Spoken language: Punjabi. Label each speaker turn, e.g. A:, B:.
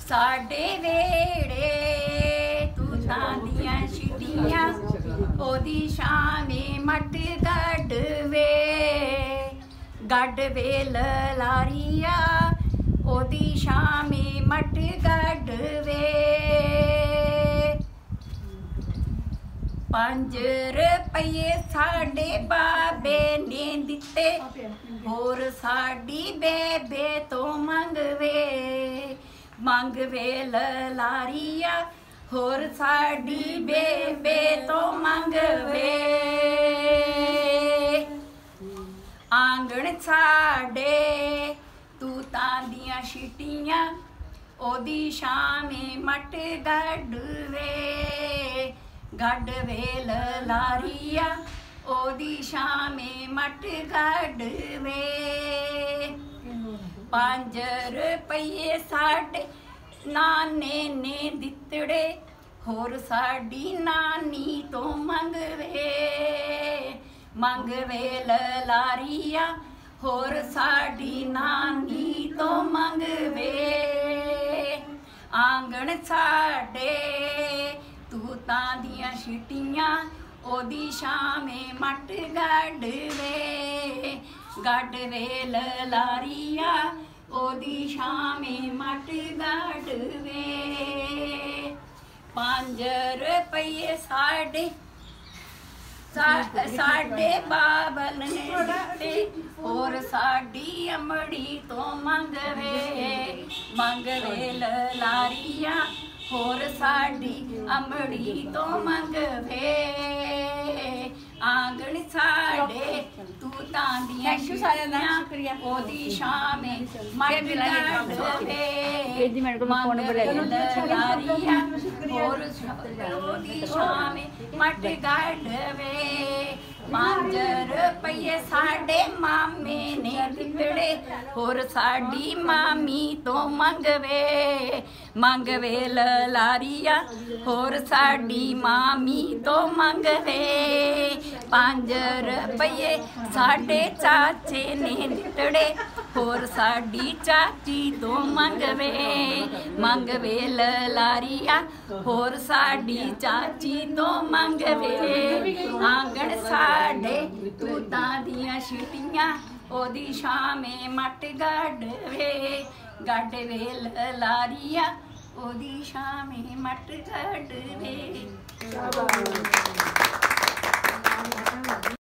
A: ਸਾਡੇ ਵੇੜੇ ਤੂੰ ਤਾਂ ਦੀਆਂ ਛਿਟੀਆਂ ਉਹਦੀ ਸ਼ਾਮੇ ਮਟ ਗੱਡ ਵੇ ਗੱਡ ਵੇ ਲਾਰੀਆ, ਉਹਦੀ ਸ਼ਾਮੇ ਮਟ ਗੱਡ ਵੇ ਪੰਜ ਰੁਪਏ ਸਾਡੇ ਬਾਬੇ ਨੇ ਦਿੱਤੇ, ਹੋਰ ਸਾਡੀ ਬੇਬੇ ਤੋਂ ਮੰਗਵੇ। ਮੰਗ ਵੇਲ ਲਾਰੀਆ, ਹੋਰ ਸਾਡੀ ਬੇਬੇ ਤੋਂ ਮੰਗ ਵੇ। ਆਂਗਣ ਸਾਡੇ ਤੂੰ ਤਾਂ ਦੀਆਂ ਛਿਟੀਆਂ, ਉਹਦੀ ਸ਼ਾਮੇ ਮਟ ਗੱਡ ਵੇ ਗੱਡ ਵੇਲ ਲਾਰੀਆ, ਉਹਦੀ ਸ਼ਾਮੇ ਮਟ ਗੱਡਵੇ ਪੰਜ ਰੁਪਏ ਸਾਡੇ ਨਾਨੇ ਨੇ ਦਿੱਤੜੇ, ਹੋਰ ਸਾਡੀ ਨਾਨੀ ਤੋਂ ਮੰਗਵੇ। ਮੰਗਵੇ ਲਾਰੀਆ ਹੋਰ ਸਾਡੀ ਨਾਨੀ ਤੋਂ ਮੰਗਵੇ। ਆਂਗਣ ਸਾਡੇ, ਤੂੰ ਤਾਂ ਦੀਆਂ ਛਿਟੀਆਂ, ਉਹਦੀ ਸ਼ਾਮੇ ਮਟ ਗੱਡਵੇ ਗੱਡਵੇ ਲਾਰੀਆ ਉਹਦੀ ਸ਼ਾਮੇ ਮਟ ਗੱਡਵੇ ਪੰਜ ਰੁਪਏ ਸਾਡੇ ਸਾਡੇ ਬਾਬਲ ਨੇ ਦਿੱਤੇ ਹੋਰ ਸਾਡੀ ਅਮੜੀ ਤੋਂ ਮੰਗਵੇ। ਮੰਗਵੇ ਲਾਰੀਆ ਹੋਰ ਸਾਡੀ ਅਮੜੀ ਤੋਂ ਮੰਗਵੇ। ਆਂਗਣ ਸਾਡੇ ਤੂੰ ਤਾਂ ਦੀਆਂ
B: Thank you ਸਾਰਿਆਂ ਦਾ, ਸ਼ੁਕਰੀਆ।
A: ਉਹਦੀ ਸ਼ਾਮੇ
B: ਜੀ ਕੋਲ ਲੈ ਲਿਆ।
A: ਲਾਰੀਆ ਹੋਰ ਉਹਦੀ ਸ਼ਾਮੇ ਮਟ ਗੱਡਵੇ ਪੰਜ ਰੁਪਏ ਸਾਡੇ ਮਾਮੇ ਨੇ ਦਿੱਤੜੇ ਹੋਰ ਸਾਡੀ ਮਾਮੀ ਤੋਂ ਮੰਗਵੇ। ਮੰਗਵੇ ਲਾਰੀਆ ਹੋਰ ਸਾਡੀ ਮਾਮੀ ਤੋਂ ਮੰਗਵੇ। ਪੰਜ ਰੁਪਏ ਸਾਡੇ ਚਾਚੇ ਨੇ ਦਿੱਤੜੇ ਹੋਰ ਸਾਡੀ ਚਾਚੀ ਤੋਂ ਮੰਗਵੇ। ਮੰਗਵੇ ਲਾਰੀਆ ਹੋਰ ਸਾਡੀ ਚਾਚੀ ਤੋਂ ਮੰਗਵੇ। ਆਂਗਣ ਸਾਡੇ ਤੂਤਾਂ ਦੀਆਂ ਛਿਟੀਆਂ, ਉਹਦੀ ਸ਼ਾਮੇ ਮੱਟ ਗੱਡਵੇ। ਗੱਡਵੇ ਲਾਰੀਆ ਉਹਦੀ ਸ਼ਾਮੇ ਮਟ ਗੱਡਵੇ। 大家好。